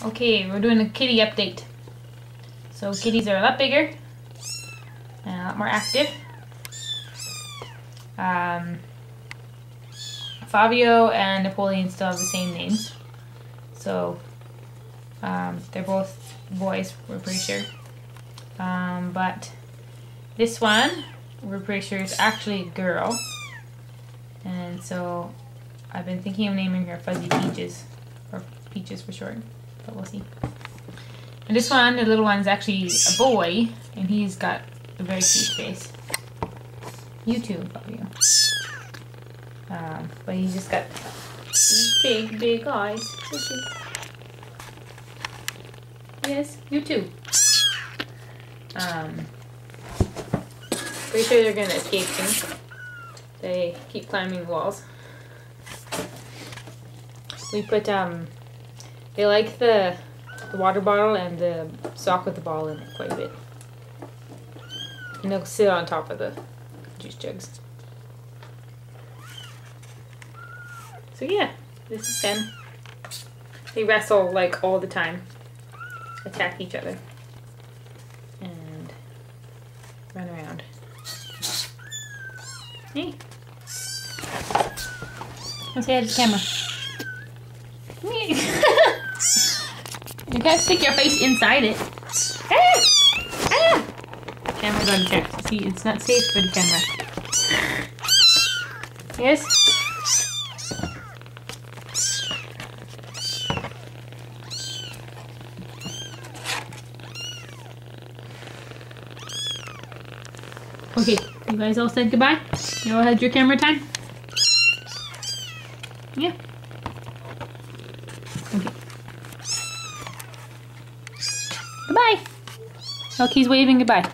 Okay, we're doing a kitty update. So kitties are a lot bigger and a lot more active. Um, Fabio and Napoleon still have the same names. So um, they're both boys, we're pretty sure. Um, but this one, we're pretty sure is actually a girl. And so I've been thinking of naming her Fuzzy Peaches, or Peaches for short but we'll see. And this one, the little one, is actually a boy, and he's got a very cute face. You too, Fabio. Um, but he's just got big, big eyes. Yes, you too. Um, pretty sure they're gonna escape me. They keep climbing the walls. We put um they like the, the water bottle and the sock with the ball in it quite a bit. And they'll sit on top of the juice jugs. So yeah, this is them. They wrestle like all the time. Attack each other. And run around. Hey. Let's say the camera. You can't stick your face inside it. Ah! Ah! Camera's on check. See, it's not safe for the camera. Yes? Okay, you guys all said goodbye? You all had your camera time? Yeah. Okay. Goodbye. Look, he's waving goodbye.